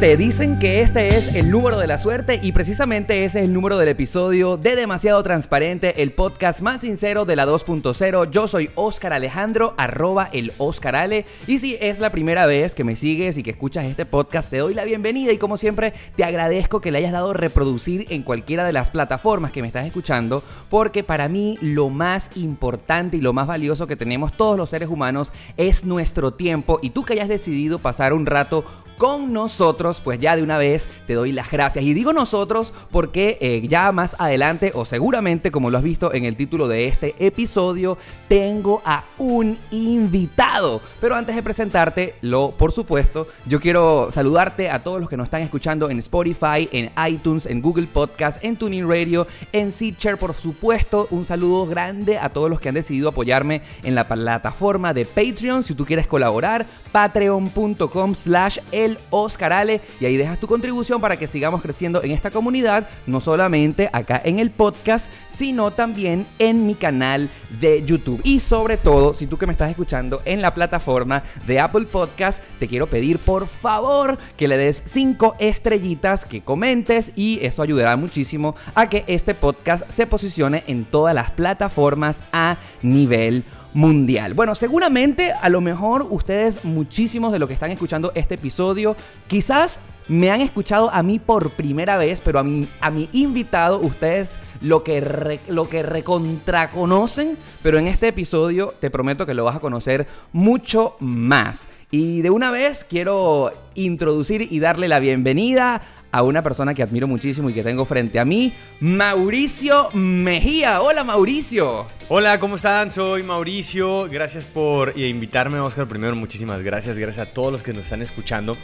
suerte. Dicen que este es el número de la suerte y precisamente ese es el número del episodio de Demasiado Transparente, el podcast más sincero de la 2.0. Yo soy Oscar Alejandro, arroba el Oscar Ale. Y si es la primera vez que me sigues y que escuchas este podcast, te doy la bienvenida y como siempre te agradezco que le hayas dado reproducir en cualquiera de las plataformas que me estás escuchando, porque para mí lo más importante y lo más valioso que tenemos todos los seres humanos es nuestro tiempo y tú que hayas decidido pasar un rato con nosotros, pues ya de una vez te doy las gracias. Y digo nosotros porque eh, ya más adelante, o seguramente como lo has visto en el título de este episodio, tengo a un invitado. Pero antes de presentarte, lo, por supuesto, yo quiero saludarte a todos los que nos están escuchando en Spotify, en iTunes, en Google Podcast, en Tuning Radio, en Seedshare, por supuesto. Un saludo grande a todos los que han decidido apoyarme en la plataforma de Patreon. Si tú quieres colaborar, patreon.com slash el Oscar Ale y ahí dejas tu contribución para que sigamos creciendo en esta comunidad, no solamente acá en el podcast, sino también en mi canal de YouTube. Y sobre todo, si tú que me estás escuchando en la plataforma de Apple Podcast, te quiero pedir por favor que le des 5 estrellitas, que comentes y eso ayudará muchísimo a que este podcast se posicione en todas las plataformas a nivel. Bueno, seguramente a lo mejor ustedes, muchísimos de los que están escuchando este episodio, quizás me han escuchado a mí por primera vez, pero a mi, a mi invitado ustedes lo que, lo que recontraconocen, pero en este episodio te prometo que lo vas a conocer mucho más. Y de una vez quiero introducir y darle la bienvenida a una persona que admiro muchísimo y que tengo frente a mí, Mauricio Mejía. Hola Mauricio. Hola, ¿cómo están? Soy Mauricio. Gracias por invitarme, Oscar. Primero, muchísimas gracias. Gracias a todos los que nos están escuchando.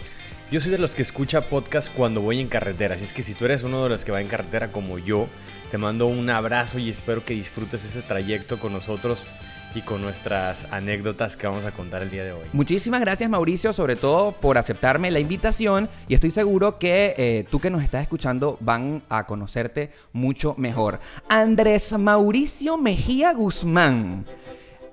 Yo soy de los que escucha podcast cuando voy en carretera, así es que si tú eres uno de los que va en carretera como yo, te mando un abrazo y espero que disfrutes ese trayecto con nosotros y con nuestras anécdotas que vamos a contar el día de hoy. Muchísimas gracias Mauricio, sobre todo por aceptarme la invitación y estoy seguro que eh, tú que nos estás escuchando van a conocerte mucho mejor. Andrés Mauricio Mejía Guzmán,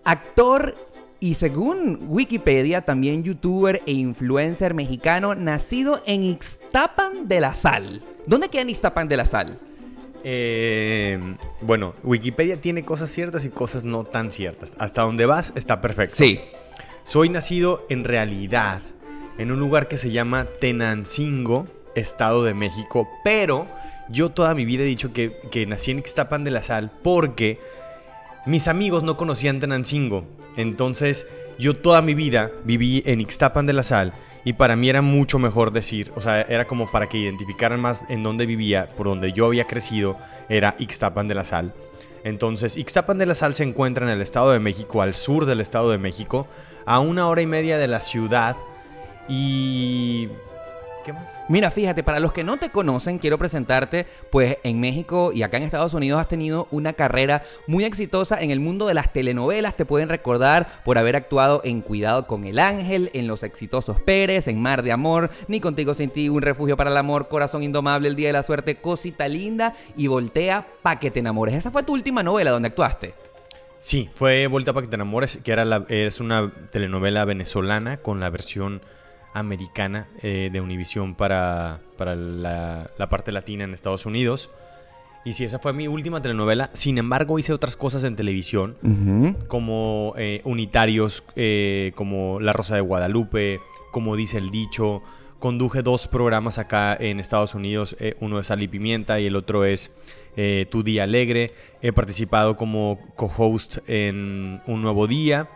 actor y según Wikipedia, también youtuber e influencer mexicano nacido en Ixtapan de la Sal. ¿Dónde queda Ixtapan de la Sal? Eh, bueno, Wikipedia tiene cosas ciertas y cosas no tan ciertas. Hasta donde vas está perfecto. Sí. Soy nacido en realidad en un lugar que se llama Tenancingo, Estado de México, pero yo toda mi vida he dicho que, que nací en Ixtapan de la Sal porque mis amigos no conocían Tenancingo. Entonces, yo toda mi vida viví en Ixtapan de la Sal y para mí era mucho mejor decir, o sea, era como para que identificaran más en dónde vivía, por donde yo había crecido, era Ixtapan de la Sal. Entonces, Ixtapan de la Sal se encuentra en el Estado de México, al sur del Estado de México, a una hora y media de la ciudad y ¿Qué más? Mira, fíjate, para los que no te conocen, quiero presentarte, pues en México y acá en Estados Unidos has tenido una carrera muy exitosa en el mundo de las telenovelas. Te pueden recordar por haber actuado en Cuidado con el Ángel, en Los Exitosos Pérez, en Mar de Amor, Ni Contigo Sin Ti, Un Refugio para el Amor, Corazón Indomable, El Día de la Suerte, Cosita Linda y Voltea pa' que te enamores. Esa fue tu última novela donde actuaste. Sí, fue Voltea pa' que te enamores, que era la, es una telenovela venezolana con la versión americana eh, de Univision para, para la, parte latina en Estados Unidos. Y sí, esa fue mi última telenovela. Sin embargo, hice otras cosas en televisión, como eh, unitarios, eh, como La Rosa de Guadalupe, como dice el dicho. Conduje dos programas acá en Estados Unidos. uno es Sal y Pimienta y el otro es Tu Día Alegre. He participado como co-host en Un Nuevo Día.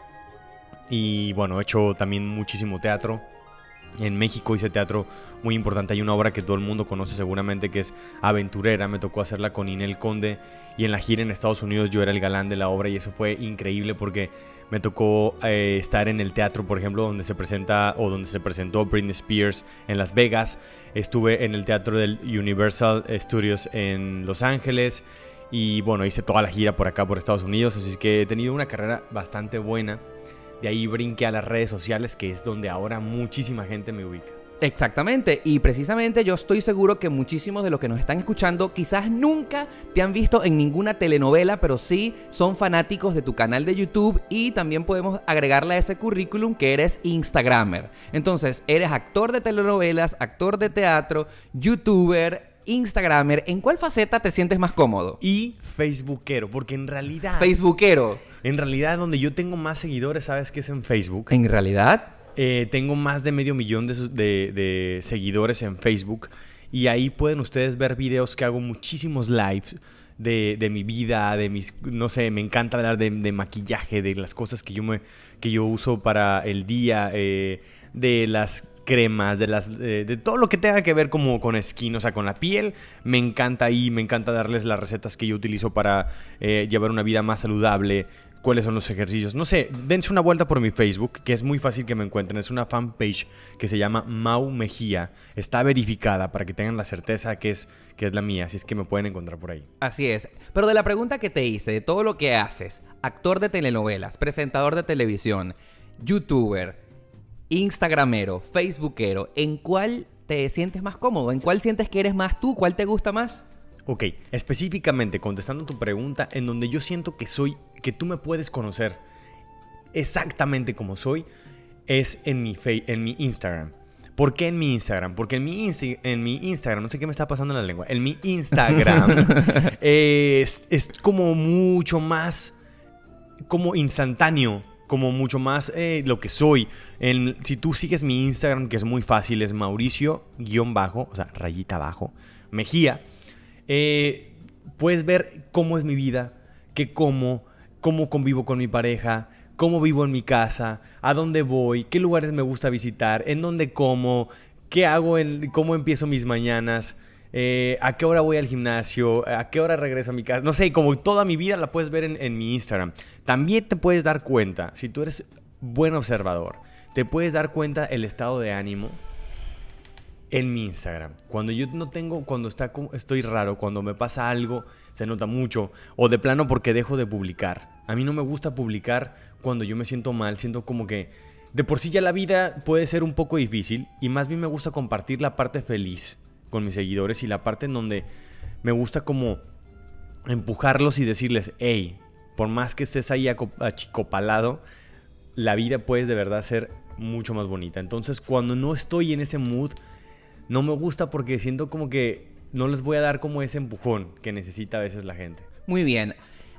Y bueno, he hecho también muchísimo teatro. En México hice teatro muy importante. Hay una obra que todo el mundo conoce seguramente que es Aventurera. Me tocó hacerla con Inel Conde. Y en la gira en Estados Unidos yo era el galán de la obra y eso fue increíble porque me tocó eh, estar en el teatro, por ejemplo, donde se presenta o donde se presentó Britney Spears en Las Vegas. Estuve en el teatro del Universal Studios en Los Ángeles. Y bueno, hice toda la gira por acá, por Estados Unidos. Así que he tenido una carrera bastante buena. De ahí brinqué a las redes sociales, que es donde ahora muchísima gente me ubica. Exactamente, y precisamente yo estoy seguro que muchísimos de los que nos están escuchando quizás nunca te han visto en ninguna telenovela, pero sí son fanáticos de tu canal de YouTube y también podemos agregarle a ese currículum que eres Instagramer. Entonces, eres actor de telenovelas, actor de teatro, youtuber, Instagramer, ¿en cuál faceta te sientes más cómodo? Y Facebookero, porque en realidad... Facebookero. En realidad, donde yo tengo más seguidores, ¿sabes qué es en Facebook? ¿En realidad? Eh, tengo más de medio millón de, de, de, seguidores en Facebook y ahí pueden ustedes ver videos que hago muchísimos lives de, de mi vida, de mis, no sé, me encanta hablar de, maquillaje, de las cosas que yo, me, que yo uso para el día, eh, de las cremas, de las eh, de todo lo que tenga que ver como con skin, o sea, con la piel. Me encanta ahí, me encanta darles las recetas que yo utilizo para llevar una vida más saludable, cuáles son los ejercicios. No sé, dense una vuelta por mi Facebook, que es muy fácil que me encuentren. Es una fanpage que se llama Mau Mejía. Está verificada para que tengan la certeza que es, que es la mía, así es que me pueden encontrar por ahí. Así es. Pero de la pregunta que te hice, de todo lo que haces, actor de telenovelas, presentador de televisión, youtuber, instagramero, facebookero, ¿en cuál te sientes más cómodo? ¿En cuál sientes que eres más tú? ¿Cuál te gusta más? Ok, específicamente contestando tu pregunta, en donde yo siento que soy, que tú me puedes conocer exactamente como soy, es en mi, en mi Instagram. ¿Por qué en mi Instagram? Porque en mi, en mi Instagram, no sé qué me está pasando en la lengua, en mi Instagram es, es, como mucho más, como instantáneo, como mucho más eh, lo que soy. si tú sigues mi Instagram, que es muy fácil, es Mauricio-bajo, o sea, rayita abajo, Mejía. Eh, puedes ver cómo es mi vida, qué como, cómo convivo con mi pareja, cómo vivo en mi casa, a dónde voy, qué lugares me gusta visitar, en dónde como, qué hago, en, cómo empiezo mis mañanas, eh, a qué hora voy al gimnasio, a qué hora regreso a mi casa. No sé, como toda mi vida la puedes ver en, en mi Instagram. También te puedes dar cuenta, si tú eres buen observador, te puedes dar cuenta el estado de ánimo en mi Instagram. Cuando yo no tengo, cuando está, estoy raro, cuando me pasa algo, se nota mucho. O de plano porque dejo de publicar. A mí no me gusta publicar cuando yo me siento mal. Siento como que de por sí ya la vida puede ser un poco difícil. Y más bien me gusta compartir la parte feliz con mis seguidores y la parte en donde me gusta como empujarlos y decirles, hey, por más que estés ahí achicopalado, la vida puede de verdad ser mucho más bonita. Entonces cuando no estoy en ese mood, no me gusta porque siento como que no les voy a dar como ese empujón que necesita a veces la gente. Muy bien.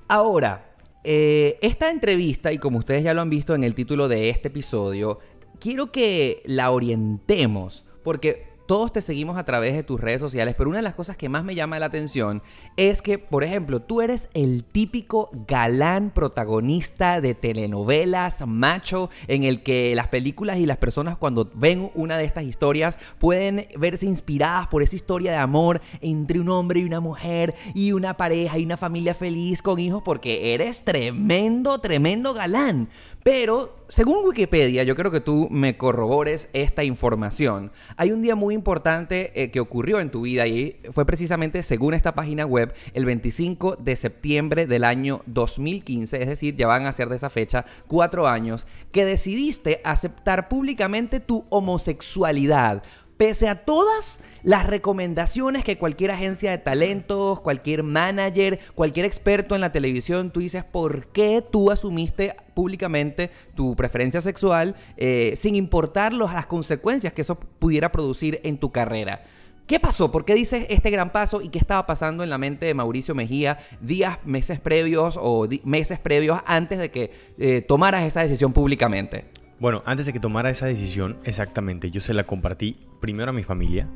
Ahora, eh, esta entrevista, y como ustedes ya lo han visto en el título de este episodio, quiero que la orientemos, porque todos te seguimos a través de tus redes sociales, pero una de las cosas que más me llama la atención es que, por ejemplo, tú eres el típico galán protagonista de telenovelas, macho, en el que las películas y las personas cuando ven una de estas historias pueden verse inspiradas por esa historia de amor entre un hombre y una mujer y una pareja y una familia feliz con hijos porque eres tremendo, tremendo galán. Pero, según Wikipedia, yo creo que tú me corrobores esta información. Hay un día muy importante eh, que ocurrió en tu vida y fue precisamente, según esta página web, el 25 de septiembre del año 2015, es decir, ya van a ser de esa fecha cuatro años, que decidiste aceptar públicamente tu homosexualidad pese a todas las recomendaciones que cualquier agencia de talentos, cualquier manager, cualquier experto en la televisión, tú dices, ¿por qué tú asumiste públicamente tu preferencia sexual eh, sin importar las consecuencias que eso pudiera producir en tu carrera? ¿Qué pasó? ¿Por qué dices este gran paso y qué estaba pasando en la mente de Mauricio Mejía días, meses previos o meses previos antes de que eh, tomaras esa decisión públicamente? Bueno, antes de que tomara esa decisión, exactamente, yo se la compartí primero a mi familia,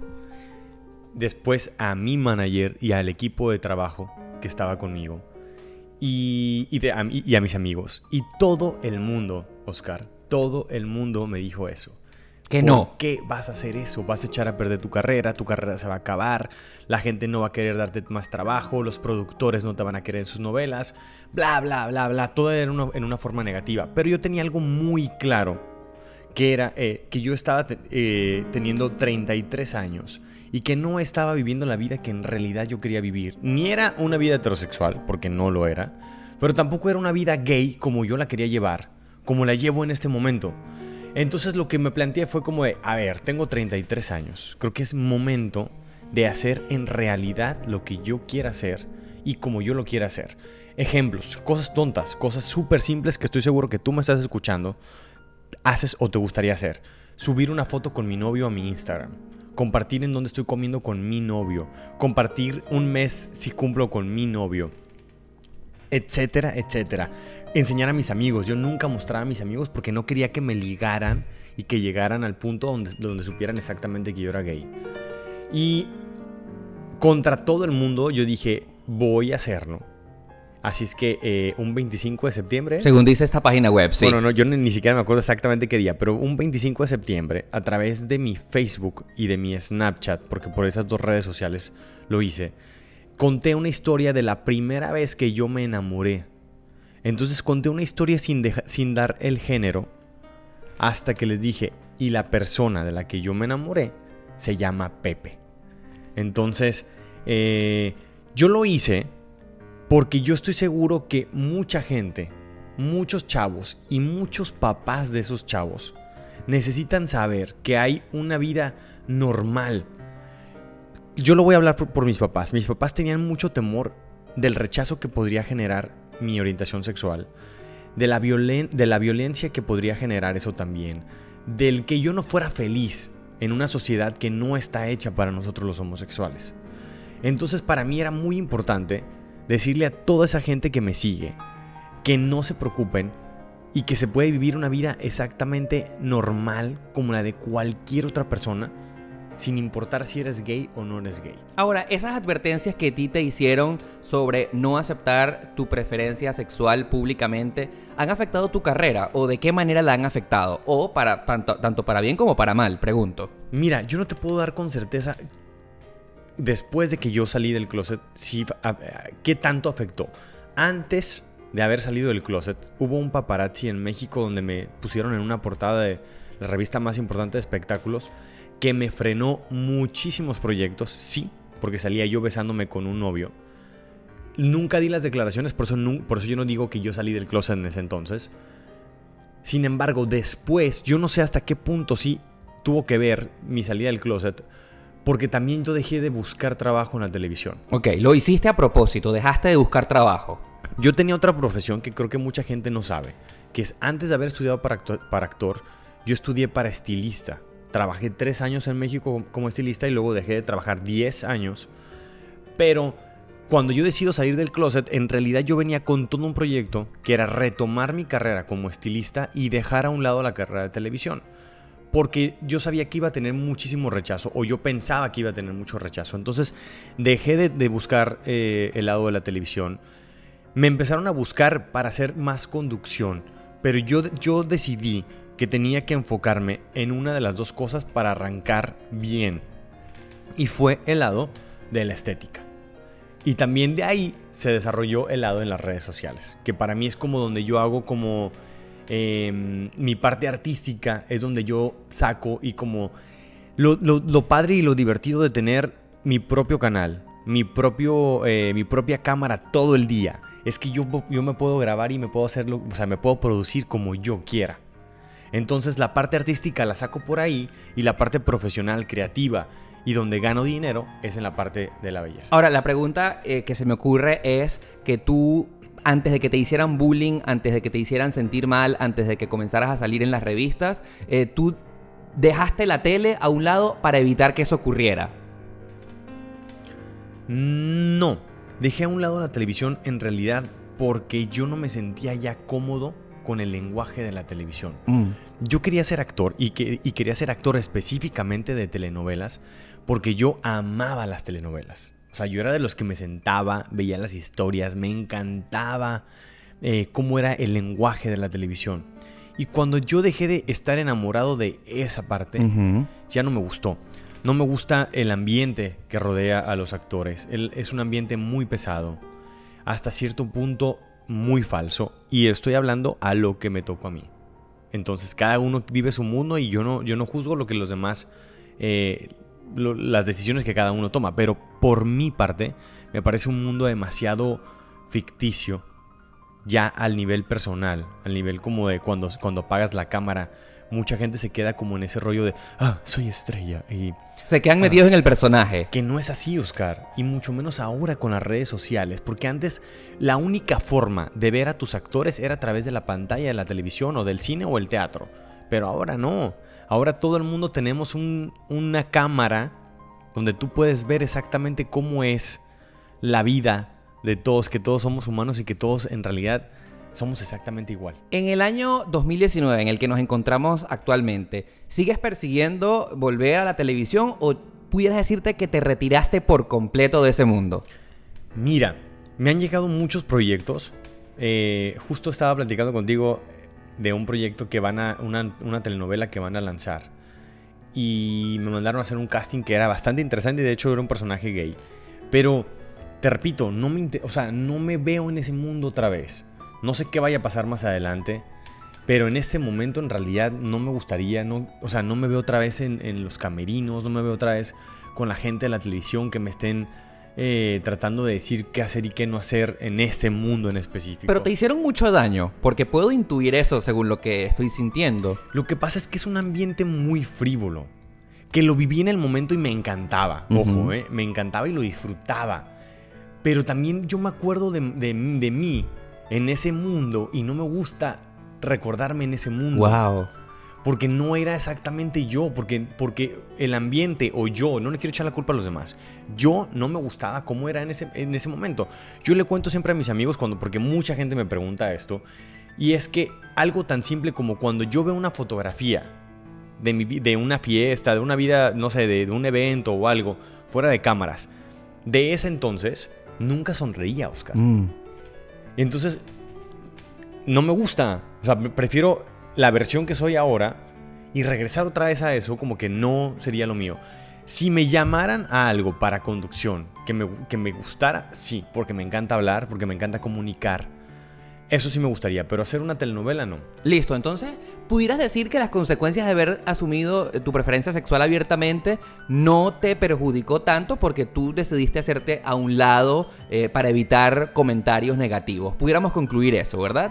después a mi manager y al equipo de trabajo que estaba conmigo y, a, y a mis amigos. Y todo el mundo, Oscar, todo el mundo me dijo eso. Que no. ¿Por qué vas a hacer eso? Vas a echar a perder tu carrera, tu carrera se va a acabar, la gente no va a querer darte más trabajo, los productores no te van a querer en sus novelas, bla, bla, bla, bla. Todo era en una forma negativa. Pero yo tenía algo muy claro, que era eh, que yo estaba eh, teniendo 33 años y que no estaba viviendo la vida que en realidad yo quería vivir. Ni era una vida heterosexual, porque no lo era, pero tampoco era una vida gay como yo la quería llevar, como la llevo en este momento. Entonces lo que me planteé fue como de, a ver, tengo 33 años, creo que es momento de hacer en realidad lo que yo quiera hacer y como yo lo quiera hacer. Ejemplos, cosas tontas, cosas súper simples que estoy seguro que tú me estás escuchando, haces o te gustaría hacer. Subir una foto con mi novio a mi Instagram. Compartir en donde estoy comiendo con mi novio. Compartir un mes si cumplo con mi novio. Etcétera, etcétera. Enseñar a mis amigos. Yo nunca mostraba a mis amigos porque no quería que me ligaran y que llegaran al punto donde, donde supieran exactamente que yo era gay. Y contra todo el mundo yo dije, voy a hacerlo. Así es que eh, un 25 de septiembre. Según dice esta página web, sí. Bueno, no, yo ni, ni siquiera me acuerdo exactamente qué día, pero un 25 de septiembre, a través de mi Facebook y de mi Snapchat, porque por esas dos redes sociales lo hice, conté una historia de la primera vez que yo me enamoré. Entonces conté una historia sin, dar el género, hasta que les dije, y la persona de la que yo me enamoré se llama Pepe. Entonces, eh, yo lo hice porque yo estoy seguro que mucha gente, muchos chavos y muchos papás de esos chavos necesitan saber que hay una vida normal. Yo lo voy a hablar por, mis papás. Mis papás tenían mucho temor del rechazo que podría generar mi orientación sexual, de la, violen- de la violencia que podría generar eso también, del que yo no fuera feliz en una sociedad que no está hecha para nosotros los homosexuales. Entonces para mí era muy importante decirle a toda esa gente que me sigue que no se preocupen y que se puede vivir una vida exactamente normal como la de cualquier otra persona sin importar si eres gay o no eres gay. Ahora, esas advertencias que a ti te hicieron sobre no aceptar tu preferencia sexual públicamente, ¿han afectado tu carrera? ¿O de qué manera la han afectado? ¿O para, tanto, tanto para bien como para mal? Pregunto. Mira, yo no te puedo dar con certeza después de que yo salí del closet qué tanto afectó. Antes de haber salido del closet, hubo un paparazzi en México donde me pusieron en una portada de la revista más importante de espectáculos que me frenó muchísimos proyectos, sí, porque salía yo besándome con un novio. Nunca di las declaraciones, por eso, por eso yo no digo que yo salí del closet en ese entonces. Sin embargo, después, yo no sé hasta qué punto sí tuvo que ver mi salida del closet, porque también yo dejé de buscar trabajo en la televisión. Ok, lo hiciste a propósito, dejaste de buscar trabajo. Yo tenía otra profesión que creo que mucha gente no sabe, que es antes de haber estudiado para para actor yo estudié para estilista. Trabajé tres años en México como estilista y luego dejé de trabajar 10 años. Pero cuando yo decido salir del closet, en realidad yo venía con todo un proyecto que era retomar mi carrera como estilista y dejar a un lado la carrera de televisión. Porque yo sabía que iba a tener muchísimo rechazo, o yo pensaba que iba a tener mucho rechazo. Entonces dejé de, buscar eh, el lado de la televisión. Me empezaron a buscar para hacer más conducción, pero yo, yo decidí que tenía que enfocarme en una de las dos cosas para arrancar bien. Y fue el lado de la estética. Y también de ahí se desarrolló el lado en las redes sociales, que para mí es como donde yo hago como eh, mi parte artística, es donde yo saco y como lo padre y lo divertido de tener mi propio canal, mi, propio, eh, mi propia cámara todo el día, es que yo, yo me puedo grabar y me puedo hacerlo, o sea, me puedo producir como yo quiera. Entonces la parte artística la saco por ahí y la parte profesional, creativa y donde gano dinero es en la parte de la belleza. Ahora, la pregunta eh, que se me ocurre es que tú, antes de que te hicieran bullying, antes de que te hicieran sentir mal, antes de que comenzaras a salir en las revistas, eh, tú dejaste la tele a un lado para evitar que eso ocurriera. No, dejé a un lado la televisión en realidad porque yo no me sentía ya cómodo con el lenguaje de la televisión. Mm. Yo quería ser actor y, que- y quería ser actor específicamente de telenovelas porque yo amaba las telenovelas. O sea, yo era de los que me sentaba, veía las historias, me encantaba eh, cómo era el lenguaje de la televisión. Y cuando yo dejé de estar enamorado de esa parte, ya no me gustó. No me gusta el ambiente que rodea a los actores. El- es un ambiente muy pesado, hasta cierto punto muy falso. Y estoy hablando a lo que me tocó a mí. Entonces cada uno vive su mundo y yo no, yo no juzgo lo que los demás, eh, las decisiones que cada uno toma. Pero por mi parte, me parece un mundo demasiado ficticio, ya al nivel personal, al nivel como de cuando, cuando apagas la cámara, mucha gente se queda como en ese rollo de, ah, soy estrella. Y Se quedan metidos en el personaje. que no es así, Oscar. Y mucho menos ahora con las redes sociales. Porque antes la única forma de ver a tus actores era a través de la pantalla de la televisión o del cine o el teatro. Pero ahora no. Ahora todo el mundo tenemos un- una cámara donde tú puedes ver exactamente cómo es la vida de todos, que todos somos humanos y que todos en realidad somos exactamente igual. En el año 2019, en el que nos encontramos actualmente, ¿sigues persiguiendo volver a la televisión o pudieras decirte que te retiraste por completo de ese mundo? Mira, me han llegado muchos proyectos. Eh, justo estaba platicando contigo de un proyecto que van a. Una, una telenovela que van a lanzar. Y me mandaron a hacer un casting que era bastante interesante y de hecho era un personaje gay. Pero, te repito, no me, o sea, no me veo en ese mundo otra vez. No sé qué vaya a pasar más adelante. Pero en este momento en realidad no me gustaría, no, o sea, no me veo otra vez en, en los camerinos, no me veo otra vez con la gente de la televisión que me estén eh, tratando de decir qué hacer y qué no hacer en ese mundo en específico. Pero te hicieron mucho daño, porque puedo intuir eso según lo que estoy sintiendo. Lo que pasa es que es un ambiente muy frívolo. Que lo viví en el momento y me encantaba. Ojo, eh, me encantaba y lo disfrutaba. Pero también yo me acuerdo de, de- de mí en ese mundo y no me gusta recordarme en ese mundo. Wow. Porque no era exactamente yo, porque, porque el ambiente o yo, no le quiero echar la culpa a los demás, yo no me gustaba cómo era en ese, en ese momento. Yo le cuento siempre a mis amigos cuando, porque mucha gente me pregunta esto, y es que algo tan simple como cuando yo veo una fotografía de, mi de una fiesta, de una vida, no sé, de, de un evento o algo, fuera de cámaras, de ese entonces, nunca sonreía, Oscar. Mm. Entonces, no me gusta. O sea, prefiero la versión que soy ahora y regresar otra vez a eso como que no sería lo mío. Si me llamaran a algo para conducción que me, que me gustara, sí, porque me encanta hablar, porque me encanta comunicar. Eso sí me gustaría, pero hacer una telenovela no. Listo, entonces, ¿pudieras decir que las consecuencias de haber asumido eh, tu preferencia sexual abiertamente no te perjudicó tanto porque tú decidiste hacerte a un lado eh, para evitar comentarios negativos? Pudiéramos concluir eso, ¿verdad?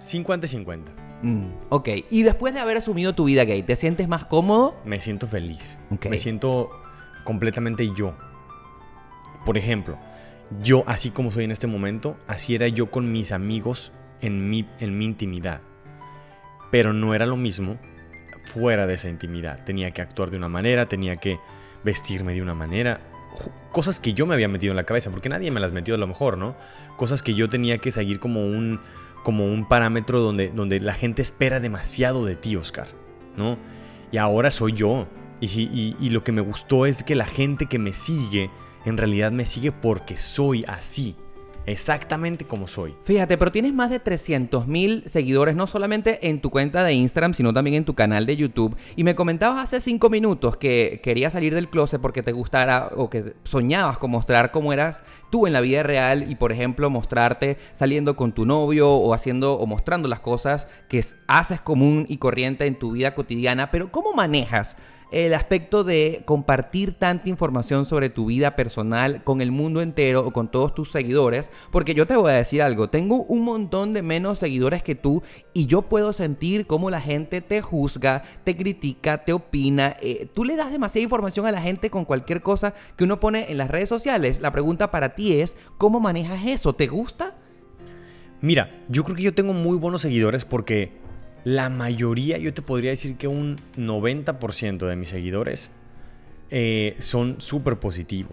50 y 50. Mm, ok, y después de haber asumido tu vida gay, ¿te sientes más cómodo? Me siento feliz. Ok. Me siento completamente yo. Por ejemplo, yo así como soy en este momento, así era yo con mis amigos en mi, en mi intimidad. Pero no era lo mismo fuera de esa intimidad. Tenía que actuar de una manera, tenía que vestirme de una manera. Cosas que yo me había metido en la cabeza, porque nadie me las metió a lo mejor, ¿no? Cosas que yo tenía que seguir como un, como un parámetro donde, donde la gente espera demasiado de ti, Oscar, ¿no? Y ahora soy yo. Y, si, y lo que me gustó es que la gente que me sigue, en realidad me sigue porque soy así. Exactamente como soy. Fíjate, pero tienes más de 300 mil seguidores, no solamente en tu cuenta de Instagram, sino también en tu canal de YouTube. Y me comentabas hace cinco minutos que querías salir del closet porque te gustara o que soñabas con mostrar cómo eras tú en la vida real y, por ejemplo, mostrarte saliendo con tu novio o haciendo o mostrando las cosas que haces común y corriente en tu vida cotidiana. Pero, ¿cómo manejas? El aspecto de compartir tanta información sobre tu vida personal con el mundo entero o con todos tus seguidores, porque yo te voy a decir algo, tengo un montón de menos seguidores que tú y yo puedo sentir cómo la gente te juzga, te critica, te opina, eh, tú le das demasiada información a la gente con cualquier cosa que uno pone en las redes sociales. La pregunta para ti es, ¿cómo manejas eso? ¿Te gusta? Mira, yo creo que yo tengo muy buenos seguidores porque la mayoría, yo te podría decir que un 90% de mis seguidores eh, son súper positivos.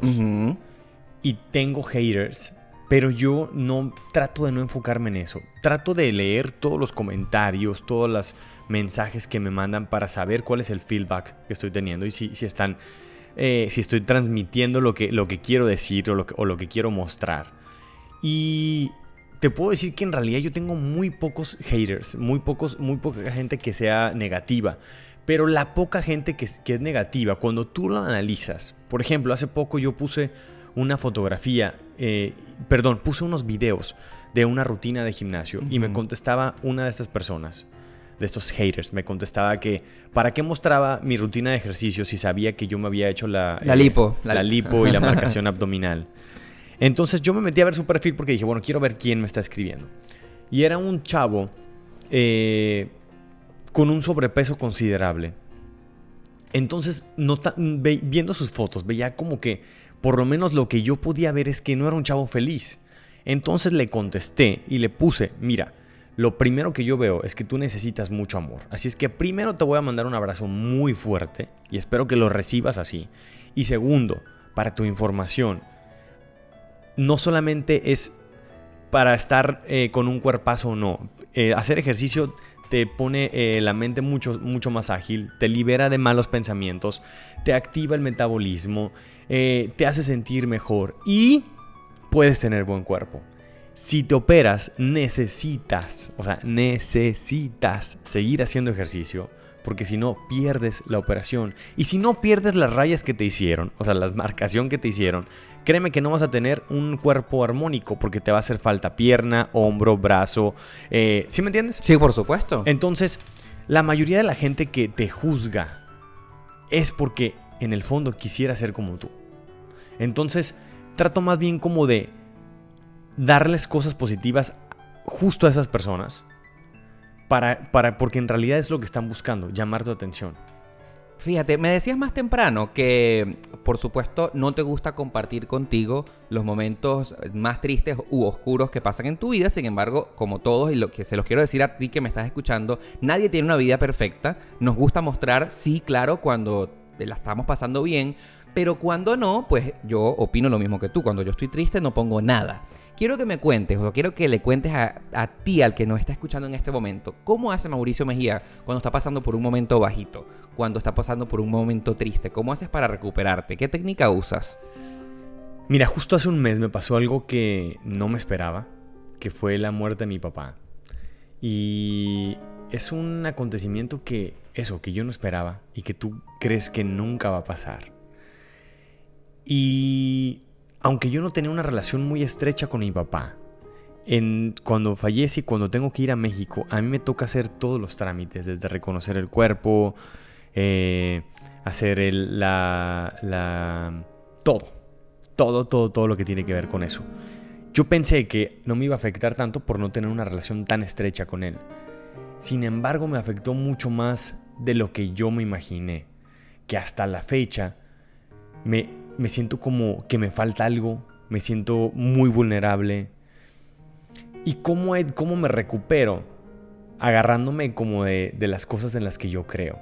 Y tengo haters, pero yo no trato de no enfocarme en eso. Trato de leer todos los comentarios, todos los mensajes que me mandan para saber cuál es el feedback que estoy teniendo y si, si están, eh, si estoy transmitiendo lo que, lo que quiero decir o lo que, o lo que quiero mostrar. Y te puedo decir que en realidad yo tengo muy pocos haters, muy, pocos, muy poca gente que sea negativa. Pero la poca gente que, es- que es negativa, cuando tú la analizas, por ejemplo, hace poco yo puse una fotografía, eh, perdón, puse unos videos de una rutina de gimnasio y me contestaba una de estas personas, de estos haters, me contestaba que para qué mostraba mi rutina de ejercicio si sabía que yo me había hecho la, La eh, lipo, la- la lipo y la marcación abdominal. Entonces yo me metí a ver su perfil porque dije, bueno, quiero ver quién me está escribiendo. Y era un chavo eh, con un sobrepeso considerable. Entonces, viendo sus fotos, veía como que por lo menos lo que yo podía ver es que no era un chavo feliz. Entonces le contesté y le puse, mira, lo primero que yo veo es que tú necesitas mucho amor. Así es que primero te voy a mandar un abrazo muy fuerte y espero que lo recibas así. Y segundo, para tu información, no solamente es para estar eh, con un cuerpazo o no. Eh, hacer ejercicio te pone eh, la mente mucho, mucho más ágil, te libera de malos pensamientos, te activa el metabolismo, te hace sentir mejor y puedes tener buen cuerpo. Si te operas, necesitas, o sea, necesitas seguir haciendo ejercicio porque si no pierdes la operación. Y si no pierdes las rayas que te hicieron, o sea, la marcación que te hicieron, créeme que no vas a tener un cuerpo armónico porque te va a hacer falta pierna, hombro, brazo. Eh, ¿Sí me entiendes? Sí, por supuesto. Entonces, la mayoría de la gente que te juzga es porque en el fondo quisiera ser como tú. Entonces, trato más bien como de darles cosas positivas justo a esas personas para, para, porque en realidad es lo que están buscando, llamar tu atención. Fíjate, me decías más temprano que, por supuesto, no te gusta compartir contigo los momentos más tristes u oscuros que pasan en tu vida. Sin embargo, como todos, y lo que se los quiero decir a ti que me estás escuchando, nadie tiene una vida perfecta. Nos gusta mostrar, sí, claro, cuando la estamos pasando bien, pero cuando no, pues yo opino lo mismo que tú. Cuando yo estoy triste, no pongo nada. Quiero que me cuentes, o quiero que le cuentes a, ti, al que nos está escuchando en este momento, cómo hace Mauricio Mejía cuando está pasando por un momento bajito, cuando está pasando por un momento triste. ¿Cómo haces para recuperarte? ¿Qué técnica usas? Mira, justo hace un mes me pasó algo que no me esperaba, que fue la muerte de mi papá. Y es un acontecimiento que, eso, que yo no esperaba y que tú crees que nunca va a pasar. Y aunque yo no tenía una relación muy estrecha con mi papá, en, cuando fallece y cuando tengo que ir a México, a mí me toca hacer todos los trámites, desde reconocer el cuerpo, eh, hacer el, la, la... todo, todo, todo, todo lo que tiene que ver con eso. Yo pensé que no me iba a afectar tanto por no tener una relación tan estrecha con él. Sin embargo, me afectó mucho más de lo que yo me imaginé, que hasta la fecha me, me siento como que me falta algo, me siento muy vulnerable. ¿Y cómo, cómo me recupero? Agarrándome como de, de las cosas en las que yo creo.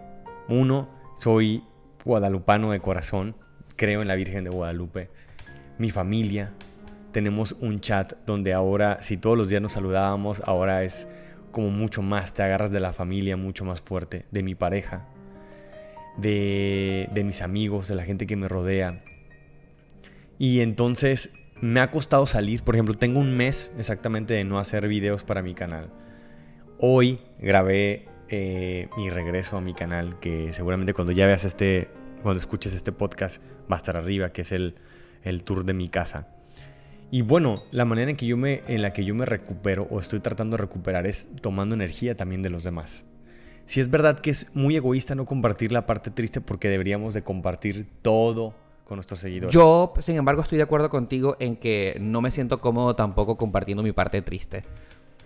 Uno, soy guadalupano de corazón, creo en la Virgen de Guadalupe. Mi familia, tenemos un chat donde ahora, si todos los días nos saludábamos, ahora es como mucho más, te agarras de la familia mucho más fuerte, de mi pareja, de, de mis amigos, de la gente que me rodea. Y entonces me ha costado salir. Por ejemplo, tengo un mes exactamente de no hacer videos para mi canal. Hoy grabé eh, mi regreso a mi canal, que seguramente cuando ya veas este, cuando escuches este podcast va a estar arriba, que es el, el tour de mi casa. Y bueno, la manera en, que yo me, en la que yo me recupero o estoy tratando de recuperar es tomando energía también de los demás. Si es verdad que es muy egoísta no compartir la parte triste porque deberíamos de compartir todo con nuestros seguidores. Yo, sin embargo, estoy de acuerdo contigo en que no me siento cómodo tampoco compartiendo mi parte triste.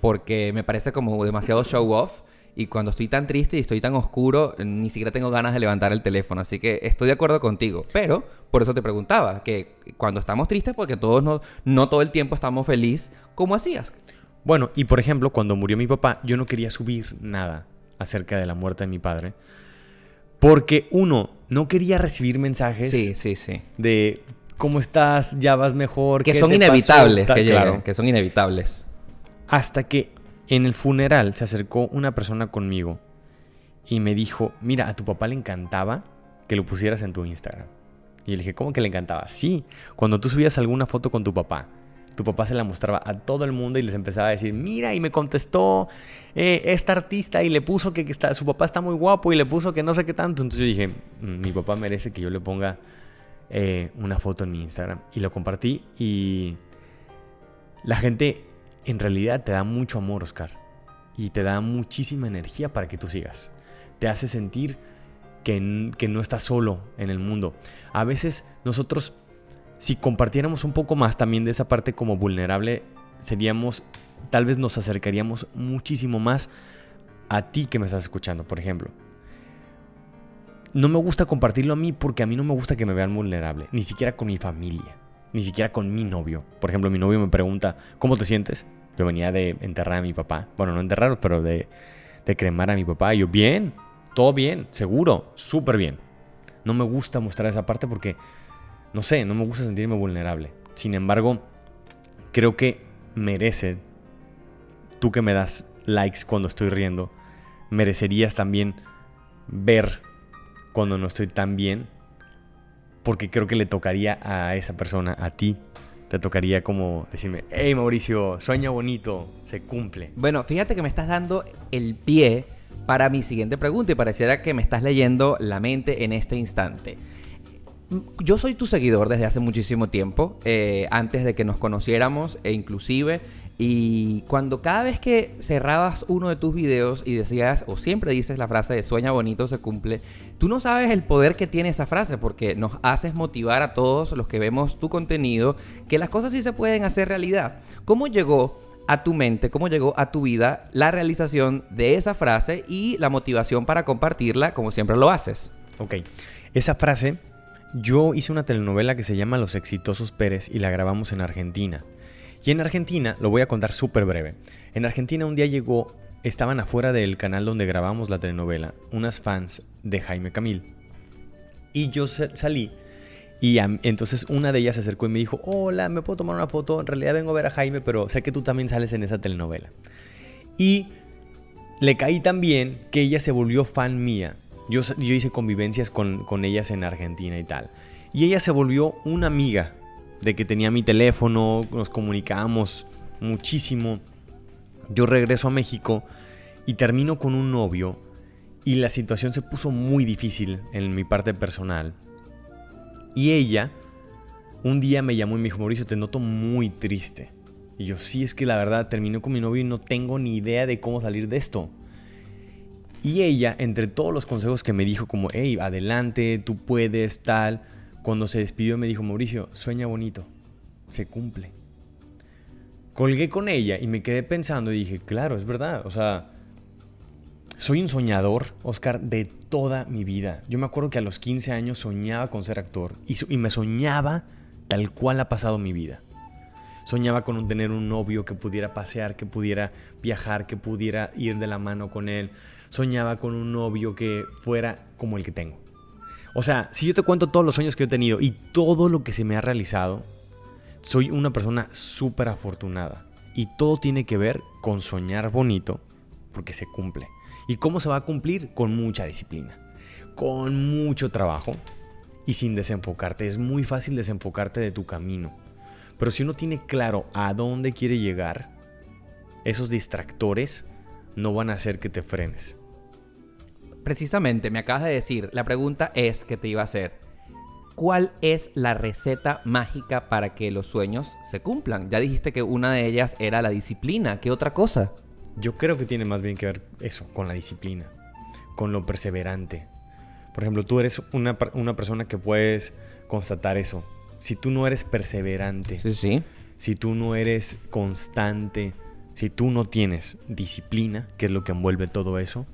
Porque me parece como demasiado show off. Y cuando estoy tan triste y estoy tan oscuro, ni siquiera tengo ganas de levantar el teléfono. Así que estoy de acuerdo contigo. Pero por eso te preguntaba, que cuando estamos tristes, porque todos no, no todo el tiempo estamos felices, ¿cómo hacías? Bueno, y por ejemplo, cuando murió mi papá, yo no quería subir nada acerca de la muerte de mi padre. Porque uno, no quería recibir mensajes sí, sí, sí. de cómo estás, ya vas mejor. Que son inevitables, que, claro. que son inevitables. Hasta que en el funeral se acercó una persona conmigo y me dijo, mira, a tu papá le encantaba que lo pusieras en tu Instagram. Y le dije, ¿cómo que le encantaba? Sí, cuando tú subías alguna foto con tu papá, tu papá se la mostraba a todo el mundo y les empezaba a decir, mira, y me contestó eh, esta artista y le puso que, está, su papá está muy guapo y le puso que no sé qué tanto. Entonces yo dije, mm, mi papá merece que yo le ponga eh, una foto en mi Instagram. Y lo compartí y la gente en realidad te da mucho amor, Oscar. Y te da muchísima energía para que tú sigas. Te hace sentir que, que no estás solo en el mundo. A veces nosotros si compartiéramos un poco más también de esa parte como vulnerable, seríamos, tal vez nos acercaríamos muchísimo más a ti que me estás escuchando, por ejemplo. No me gusta compartirlo a mí porque a mí no me gusta que me vean vulnerable, ni siquiera con mi familia, ni siquiera con mi novio. Por ejemplo, mi novio me pregunta, ¿cómo te sientes? Yo venía de enterrar a mi papá. Bueno, no enterrar, pero de, de cremar a mi papá. Y yo, bien, todo bien, seguro, súper bien. No me gusta mostrar esa parte porque, no sé, no me gusta sentirme vulnerable. Sin embargo, creo que merece, tú que me das likes cuando estoy riendo, merecerías también ver cuando no estoy tan bien, porque creo que le tocaría a esa persona, a ti, te tocaría como decirme, hey Mauricio, sueña bonito, se cumple. Bueno, fíjate que me estás dando el pie para mi siguiente pregunta y pareciera que me estás leyendo la mente en este instante. Yo soy tu seguidor desde hace muchísimo tiempo, eh, antes de que nos conociéramos e inclusive y cuando cada vez que cerrabas uno de tus videos y decías, o siempre dices la frase de sueña bonito se cumple, tú no sabes el poder que tiene esa frase porque nos haces motivar a todos los que vemos tu contenido que las cosas sí se pueden hacer realidad. ¿Cómo llegó a tu mente, cómo llegó a tu vida la realización de esa frase y la motivación para compartirla como siempre lo haces? Ok, esa frase, yo hice una telenovela que se llama Los Exitosos Pérez y la grabamos en Argentina. Y en Argentina, lo voy a contar súper breve, en Argentina un día llegó, estaban afuera del canal donde grabamos la telenovela, unas fans de Jaime Camil. Y yo salí y entonces una de ellas se acercó y me dijo, hola, ¿me puedo tomar una foto? En realidad vengo a ver a Jaime, pero sé que tú también sales en esa telenovela. Y le caí también que ella se volvió fan mía. Yo, yo hice convivencias con, con ellas en Argentina y tal. Y ella se volvió una amiga de que tenía mi teléfono, nos comunicábamos muchísimo. Yo regreso a México y termino con un novio y la situación se puso muy difícil en mi parte personal. Y ella un día me llamó y me dijo, Mauricio, te noto muy triste. Y yo, sí, es que la verdad terminé con mi novio y no tengo ni idea de cómo salir de esto. Y ella, entre todos los consejos que me dijo, como, hey, adelante, tú puedes, tal, cuando se despidió me dijo, Mauricio, sueña bonito, se cumple. Colgué con ella y me quedé pensando y dije, claro, es verdad, o sea, soy un soñador, Oscar, de toda mi vida. Yo me acuerdo que a los 15 años soñaba con ser actor y, y me soñaba tal cual ha pasado mi vida. Soñaba con tener un novio que pudiera pasear, que pudiera viajar, que pudiera ir de la mano con él. Soñaba con un novio que fuera como el que tengo. O sea, si yo te cuento todos los sueños que he tenido y todo lo que se me ha realizado, soy una persona súper afortunada. Y todo tiene que ver con soñar bonito, porque se cumple. ¿Y cómo se va a cumplir? Con mucha disciplina, con mucho trabajo y sin desenfocarte. Es muy fácil desenfocarte de tu camino. Pero si uno tiene claro a dónde quiere llegar, esos distractores no van a hacer que te frenes. Precisamente, me acabas de decir, la pregunta es que te iba a hacer, ¿cuál es la receta mágica para que los sueños se cumplan? Ya dijiste que una de ellas era la disciplina, ¿qué otra cosa? Yo creo que tiene más bien que ver eso, con la disciplina, con lo perseverante. Por ejemplo, tú eres una, una persona que puedes constatar eso. Si tú no eres perseverante, sí, sí. si tú no eres constante, si tú no tienes disciplina, que es lo que envuelve todo eso,